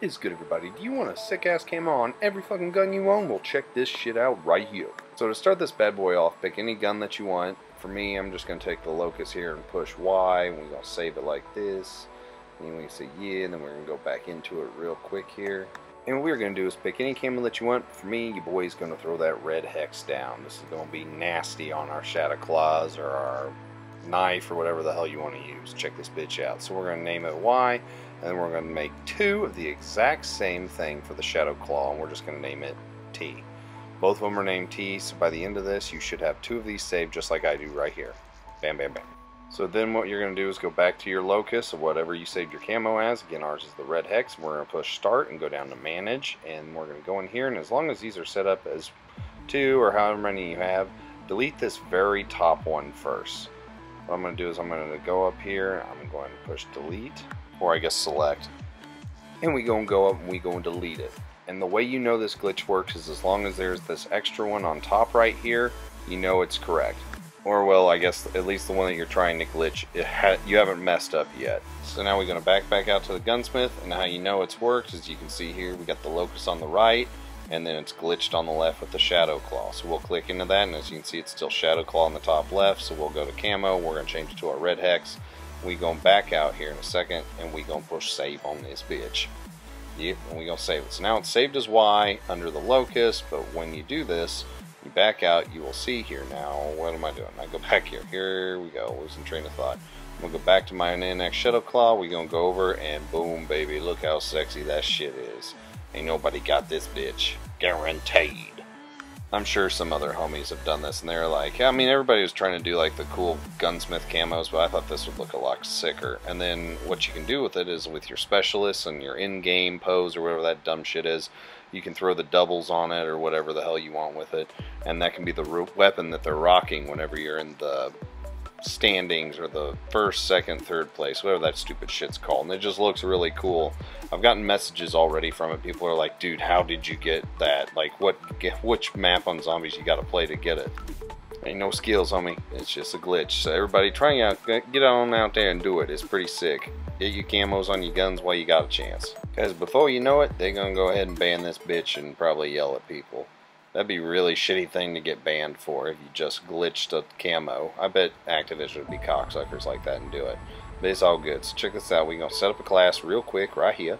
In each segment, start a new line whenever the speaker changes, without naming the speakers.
is good everybody? Do you want a sick ass camo on every fucking gun you own? Well check this shit out right here. So to start this bad boy off, pick any gun that you want. For me, I'm just going to take the locus here and push Y. and We're going to save it like this. And we say yeah, and then we're going to go back into it real quick here. And what we're going to do is pick any camo that you want. For me, your boy's going to throw that red hex down. This is going to be nasty on our Shadow Claws or our knife or whatever the hell you want to use. Check this bitch out. So we're going to name it Y and we're going to make two of the exact same thing for the Shadow Claw, and we're just going to name it T. Both of them are named T, so by the end of this, you should have two of these saved just like I do right here. Bam, bam, bam. So then what you're going to do is go back to your locus of whatever you saved your camo as. Again, ours is the red hex. We're going to push start and go down to manage, and we're going to go in here, and as long as these are set up as two or however many you have, delete this very top one first. What I'm going to do is I'm going to go up here, I'm going to push delete, or I guess select, and we go and go up and we go and delete it. And the way you know this glitch works is as long as there's this extra one on top right here, you know it's correct. Or well, I guess at least the one that you're trying to glitch, ha you haven't messed up yet. So now we're going to back back out to the gunsmith, and how you know it's worked is you can see here we got the locus on the right, and then it's glitched on the left with the shadow claw. So we'll click into that, and as you can see it's still shadow claw on the top left, so we'll go to camo, we're to change it to our red hex, we gonna back out here in a second and we gonna push save on this bitch. Yep and we gonna save it. So now it's saved as Y under the locus but when you do this you back out you will see here now what am I doing? I go back here. Here we go losing train of thought. I'm gonna go back to my NX Shadow Claw. We gonna go over and boom baby look how sexy that shit is. Ain't nobody got this bitch guaranteed I'm sure some other homies have done this, and they're like, I mean, everybody was trying to do like the cool gunsmith camos, but I thought this would look a lot sicker. And then what you can do with it is with your specialists and your in-game pose or whatever that dumb shit is, you can throw the doubles on it or whatever the hell you want with it, and that can be the weapon that they're rocking whenever you're in the standings or the first, second, third place, whatever that stupid shit's called. And it just looks really cool. I've gotten messages already from it. People are like, dude, how did you get that? Like, what, which map on zombies you got to play to get it? Ain't no skills, homie. It's just a glitch. So everybody, try out, get on out there and do it. It's pretty sick. Get your camos on your guns while you got a chance. Because before you know it, they're gonna go ahead and ban this bitch and probably yell at people. That'd be really shitty thing to get banned for if you just glitched a camo. I bet Activision would be cocksuckers like that and do it. But it's all good. So check this out. We're going to set up a class real quick right here.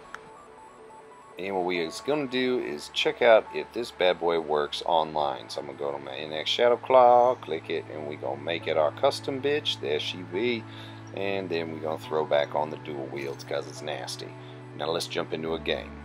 And what we is going to do is check out if this bad boy works online. So I'm going to go to my NX Shadow Claw, click it, and we're going to make it our custom bitch. She be. And then we're going to throw back on the dual wields because it's nasty. Now let's jump into a game.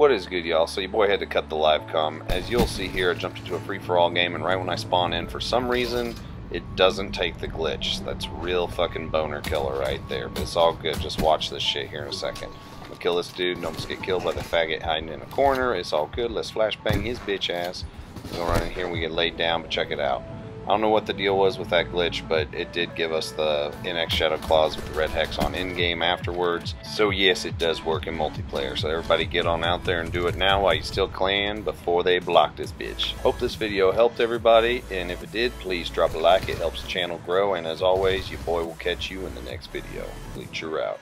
What is good y'all? So your boy had to cut the live com. As you'll see here, I jumped into a free-for-all game and right when I spawn in, for some reason, it doesn't take the glitch. That's real fucking boner killer right there. But it's all good. Just watch this shit here in a second. I'm gonna kill this dude and almost get killed by the faggot hiding in a corner. It's all good. Let's flashbang his bitch ass. we go run in here and we get laid down, but check it out. I don't know what the deal was with that glitch, but it did give us the NX Shadow Claws with the red hex on in-game afterwards. So yes, it does work in multiplayer. So everybody get on out there and do it now while you still can before they block this bitch. Hope this video helped everybody, and if it did, please drop a like. It helps the channel grow, and as always, your boy will catch you in the next video. Bleacher out.